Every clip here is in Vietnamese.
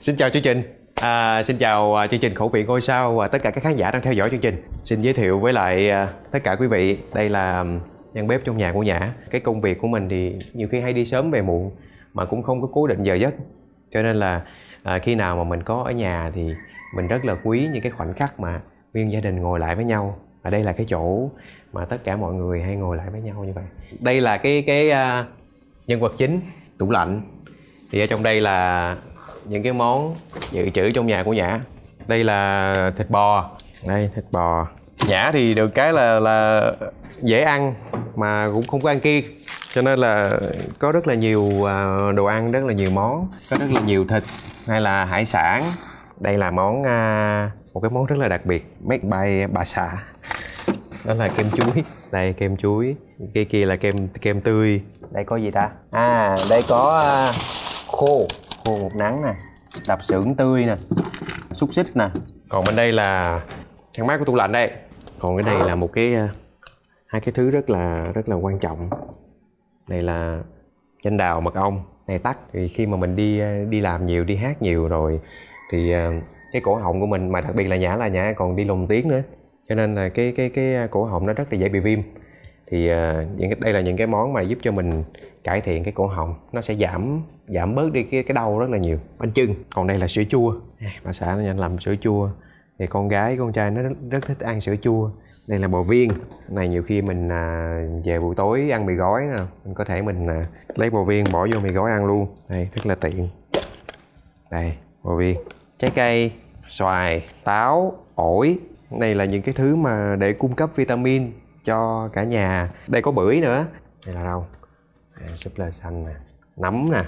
Xin chào chương trình. À, xin chào à, chương trình khẩu vị ngôi sao và tất cả các khán giả đang theo dõi chương trình. Xin giới thiệu với lại à, tất cả quý vị, đây là nhân bếp trong nhà của Nhã. Cái công việc của mình thì nhiều khi hay đi sớm về muộn mà cũng không có cố định giờ giấc. Cho nên là à, khi nào mà mình có ở nhà thì mình rất là quý những cái khoảnh khắc mà nguyên gia đình ngồi lại với nhau. Và đây là cái chỗ mà tất cả mọi người hay ngồi lại với nhau như vậy. Đây là cái cái uh, nhân vật chính, tủ lạnh. Thì ở trong đây là những cái món dự trữ trong nhà của nhã. Đây là thịt bò. Đây, thịt bò. Nhã thì được cái là là dễ ăn mà cũng không có ăn kiêng. Cho nên là có rất là nhiều à, đồ ăn, rất là nhiều món, có rất là nhiều thịt, hay là hải sản. Đây là món à, một cái món rất là đặc biệt, make by bà xã. Đó là kem chuối. Đây, kem chuối. Kia kia là kem kem tươi. Đây có gì ta? À đây có à, khô khô một nắng nè đập xưởng tươi nè, xúc xích nè. Còn bên đây là thang máy của tủ lạnh đây. Còn cái này là một cái ờ, hai cái thứ rất là rất là quan trọng. Đây là chanh đào mật ong, này tắt thì khi mà mình đi ờ, đi làm nhiều, đi hát nhiều rồi thì ờ, cái cổ họng của mình, mà đặc biệt là nhã là nhã còn đi lồng tiếng nữa. Cho nên là cái cái cái cổ họng nó rất là dễ bị viêm thì uh, những đây là những cái món mà giúp cho mình cải thiện cái cổ họng. Nó sẽ giảm giảm bớt đi cái cái đau rất là nhiều. Bánh chưng còn đây là sữa chua. Bà xã nó làm sữa chua. Thì con gái con trai nó rất, rất thích ăn sữa chua. Đây là bò viên. Này nhiều khi mình à, về buổi tối ăn mì gói nè mình có thể mình à, lấy bò viên bỏ vô mì gói ăn luôn. Đây rất là tiện. Đây bò viên. Trái cây xoài táo ổi. Này là những cái thứ mà để cung cấp vitamin cho cả nhà. Đây có bưởi nữa. Đây là à, súp lơ xanh nè nấm nè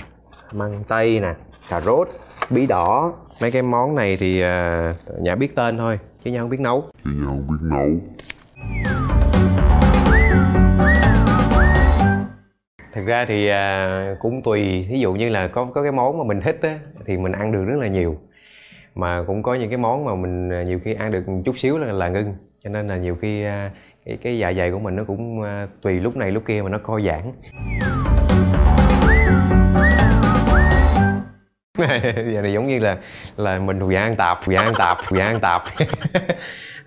măng tây nè cà rốt bí đỏ. Mấy cái món này thì uh, nhà biết tên thôi chứ nhau không biết nấu. Chứ nhau không biết nấu. Thực ra thì uh, cũng tùy. Ví dụ như là có có cái món mà mình thích á thì mình ăn được rất là nhiều. Mà cũng có những cái món mà mình nhiều khi ăn được một chút xíu là là ngưng. Cho nên là nhiều khi uh, cái cái dạ dày của mình nó cũng uh, tùy lúc này lúc kia mà nó co giãn. Giờ này giống như là là mình thuộc dạng ăn tạp thuộc dạng ăn tạp thuộc dạng ăn tạp.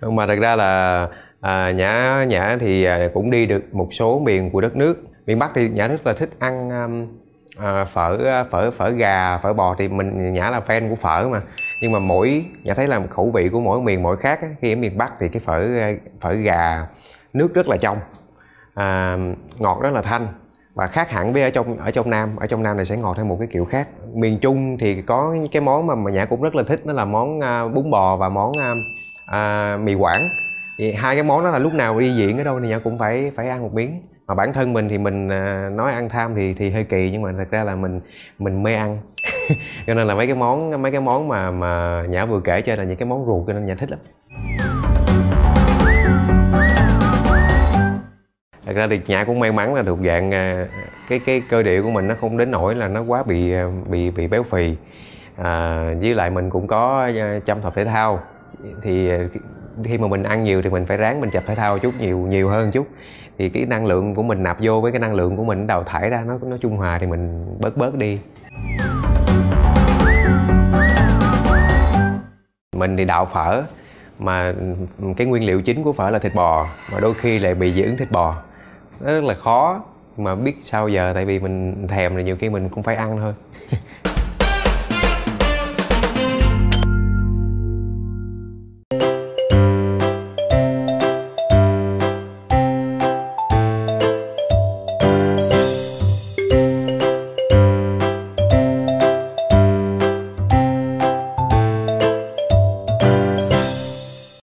Mà thật ra là à, nhã nhã thì à, cũng đi được một số miền của đất nước. Miền bắc thì nhã rất là thích ăn um, à, phở ờ, phở phở gà phở bò thì mình nhã là fan của phở mà. Nhưng mà mỗi nhã thấy là khẩu vị của mỗi miền mỗi khác khi ở miền bắc thì cái phở ờ, phở gà nước rất là trong. À, ngọt rất là thanh và khác hẳn với ở trong ở trong nam. Ở trong nam này sẽ ngọt theo một cái kiểu khác. Miền trung thì có cái món mà mà nhã cũng rất là thích đó là món à, bún bò và món à, à, mì quảng. Thì hai cái món đó là lúc nào đi diễn ở đâu thì nhã cũng phải phải ăn một miếng mà bản thân mình thì mình à, nói ăn tham thì thì hơi kỳ nhưng mà thật ra là mình mình mê ăn. Cho nên là mấy cái món mấy cái món mà mà nhã vừa kể cho là những cái món ruột cho nên nhã thích lắm. Thật ra thì nhã cũng may mắn là thuộc dạng à, cái cái cơ địa của mình nó không đến nỗi là nó quá bị à, bị bị béo phì. À, với lại mình cũng có chăm tập thể thao. Thì khi mà mình ăn nhiều thì mình phải ráng mình tập thể thao chút, nhiều nhiều hơn chút. Thì cái năng lượng của mình nạp vô với cái năng lượng của mình đào thải ra, nó nó trung hòa thì mình bớt bớt đi. Mình thì đạo phở, mà cái nguyên liệu chính của phở là thịt bò, mà đôi khi lại bị dị ứng thịt bò. Nó rất là khó mà biết sao giờ, tại vì mình thèm là nhiều khi mình cũng phải ăn thôi.